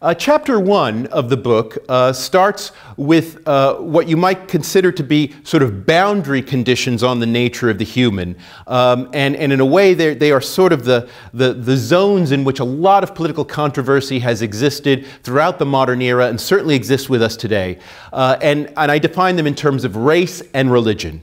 Uh, chapter one of the book uh, starts with uh, what you might consider to be sort of boundary conditions on the nature of the human. Um, and, and in a way, they are sort of the, the, the zones in which a lot of political controversy has existed throughout the modern era and certainly exists with us today. Uh, and, and I define them in terms of race and religion.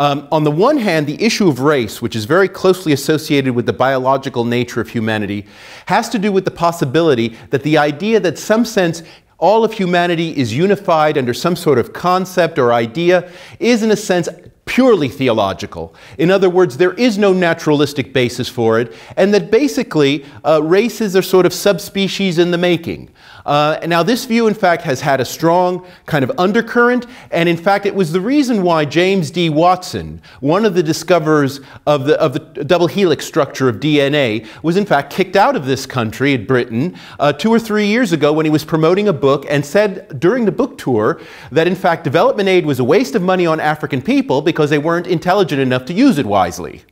Um, on the one hand, the issue of race, which is very closely associated with the biological nature of humanity, has to do with the possibility that the idea that some sense all of humanity is unified under some sort of concept or idea is, in a sense, purely theological. In other words, there is no naturalistic basis for it, and that basically uh, races are sort of subspecies in the making. Uh, now, this view, in fact, has had a strong kind of undercurrent, and in fact, it was the reason why James D. Watson, one of the discoverers of the, of the double helix structure of DNA, was in fact kicked out of this country, at Britain, uh, two or three years ago when he was promoting a book and said during the book tour that, in fact, development aid was a waste of money on African people because they weren't intelligent enough to use it wisely.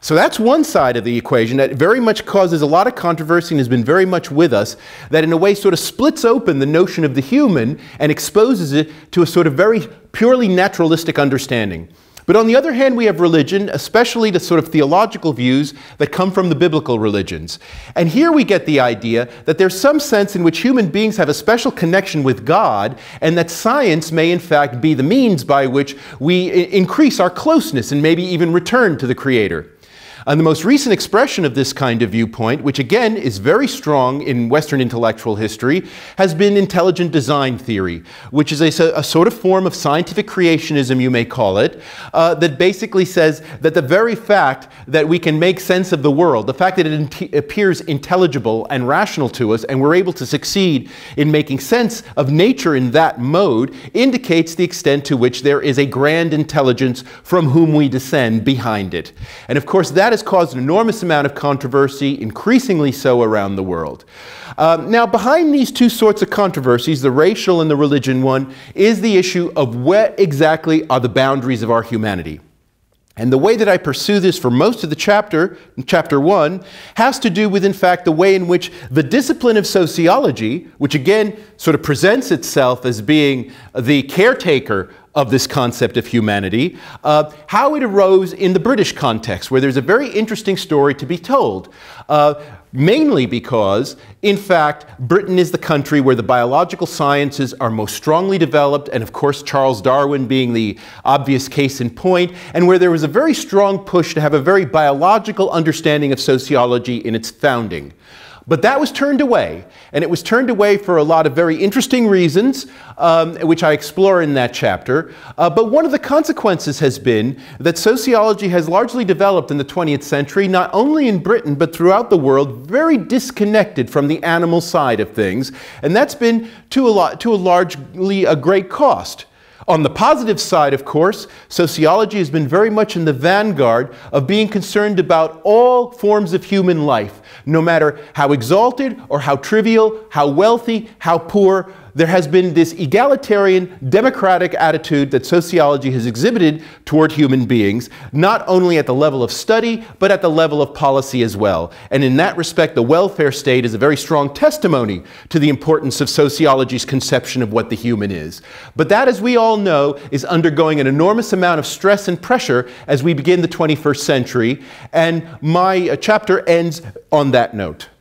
So that's one side of the equation that very much causes a lot of controversy and has been very much with us, that in a way sort of splits open the notion of the human and exposes it to a sort of very purely naturalistic understanding. But on the other hand, we have religion, especially the sort of theological views that come from the biblical religions. And here we get the idea that there's some sense in which human beings have a special connection with God, and that science may in fact be the means by which we increase our closeness and maybe even return to the Creator. And the most recent expression of this kind of viewpoint, which again is very strong in Western intellectual history, has been intelligent design theory, which is a, a sort of form of scientific creationism, you may call it, uh, that basically says that the very fact that we can make sense of the world, the fact that it appears intelligible and rational to us, and we're able to succeed in making sense of nature in that mode, indicates the extent to which there is a grand intelligence from whom we descend behind it. And of course, that has caused an enormous amount of controversy, increasingly so around the world. Um, now, behind these two sorts of controversies, the racial and the religion one, is the issue of what exactly are the boundaries of our humanity. And the way that I pursue this for most of the chapter, chapter one, has to do with, in fact, the way in which the discipline of sociology, which again sort of presents itself as being the caretaker of this concept of humanity, uh, how it arose in the British context, where there's a very interesting story to be told. Uh, mainly because, in fact, Britain is the country where the biological sciences are most strongly developed, and of course, Charles Darwin being the obvious case in point, and where there was a very strong push to have a very biological understanding of sociology in its founding. But that was turned away, and it was turned away for a lot of very interesting reasons, um, which I explore in that chapter. Uh, but one of the consequences has been that sociology has largely developed in the 20th century, not only in Britain, but throughout the world, very disconnected from the animal side of things. And that's been to a, lot, to a largely a great cost. On the positive side, of course, sociology has been very much in the vanguard of being concerned about all forms of human life, no matter how exalted or how trivial, how wealthy, how poor, there has been this egalitarian, democratic attitude that sociology has exhibited toward human beings, not only at the level of study, but at the level of policy as well. And in that respect, the welfare state is a very strong testimony to the importance of sociology's conception of what the human is. But that, as we all know, is undergoing an enormous amount of stress and pressure as we begin the 21st century. And my uh, chapter ends on that note.